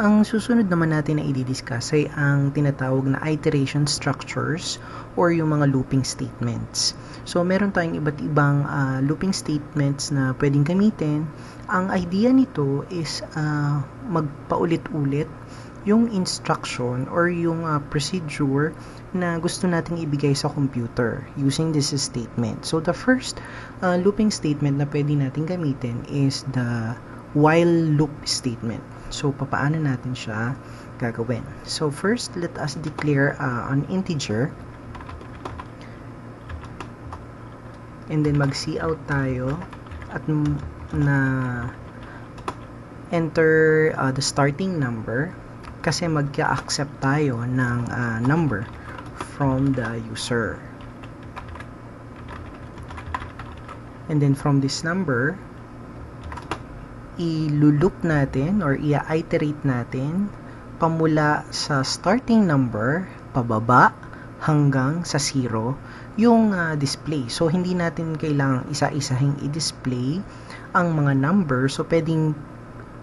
Ang susunod naman natin na i-discuss ay ang tinatawag na iteration structures or yung mga looping statements. So, meron tayong iba't ibang uh, looping statements na pwedeng gamitin. Ang idea nito is uh, magpaulit-ulit yung instruction or yung uh, procedure na gusto nating ibigay sa computer using this statement. So, the first uh, looping statement na pwede natin gamitin is the while loop statement. So, papaano natin siya gagawin? So, first, let us declare uh, an integer. And then, mag-cout tayo at na enter uh, the starting number kasi mag-accept tayo ng uh, number from the user. And then, from this number, ilulup natin or i-iterate natin pamula sa starting number pababa hanggang sa zero yung uh, display. So, hindi natin kailangang isa-isahing i-display ang mga number. So, pwedeng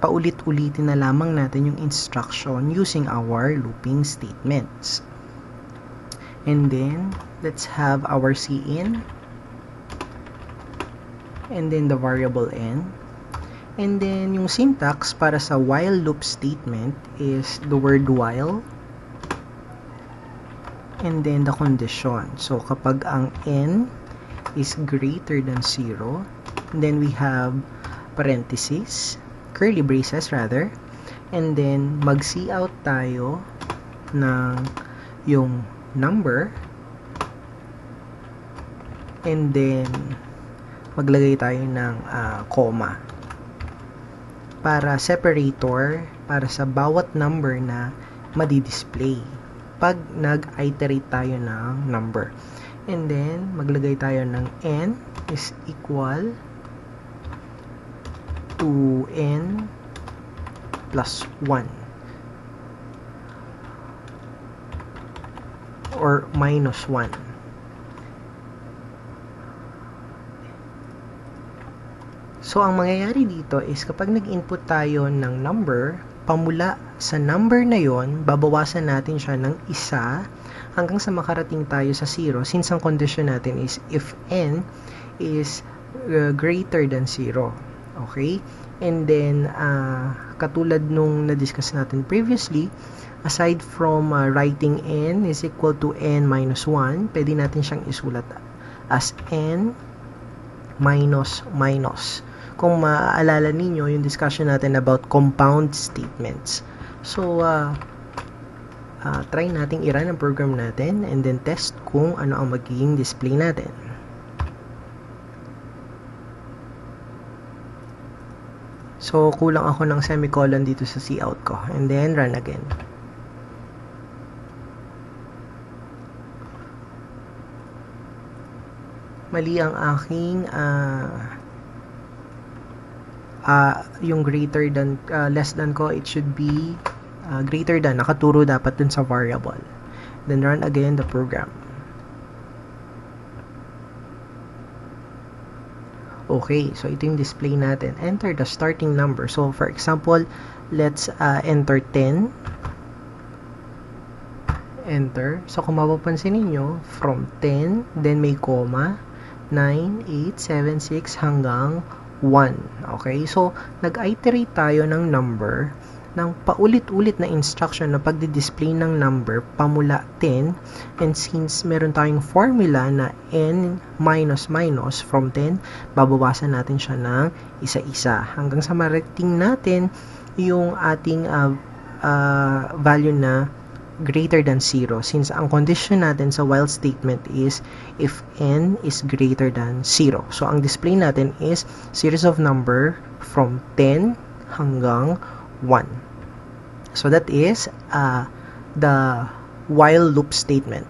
paulit-ulitin na lamang natin yung instruction using our looping statements. And then, let's have our cin. And then the variable n. And then, yung syntax para sa while loop statement is the word while and then the condition. So, kapag ang n is greater than 0, then we have parentheses, curly braces rather, and then mag-cout tayo ng yung number and then maglagay tayo ng uh, comma para separator para sa bawat number na madi-display pag nag-iterate tayo ng number. And then, maglagay tayo ng n is equal to n plus 1 or minus 1. So, ang mangyayari dito is kapag nag-input tayo ng number, pamula sa number na yon, babawasan natin siya ng isa hanggang sa makarating tayo sa 0 since ang condition natin is if n is uh, greater than 0. Okay? And then, uh, katulad nung na-discuss natin previously, aside from uh, writing n is equal to n minus 1, pwede natin siyang isulat as n minus minus kung maaalala ninyo yung discussion natin about compound statements. So, uh, uh, try nating i-run ang program natin and then test kung ano ang magiging display natin. So, kulang ako ng semicolon dito sa cout ko. And then, run again. Mali ang aking uh, uh, yung greater than, uh, less than ko, it should be uh, greater than, nakaturo dapat dun sa variable. Then run again the program. Okay, so ito yung display natin. Enter the starting number. So, for example, let's uh, enter 10. Enter. So, kung mapapansin ninyo, from 10, then may comma, 9, 8, 7, 6, hanggang 1. Okay? So, nag-iterate tayo ng number ng paulit-ulit na instruction na pagdi-display ng number pamula 10 and since meron tayong formula na n minus minus from 10 babawasan natin siya ng isa-isa hanggang sa marating natin yung ating uh, uh, value na greater than 0 since ang condition natin sa while statement is if n is greater than 0. So, ang display natin is series of number from 10 hanggang 1. So, that is uh, the while loop statement.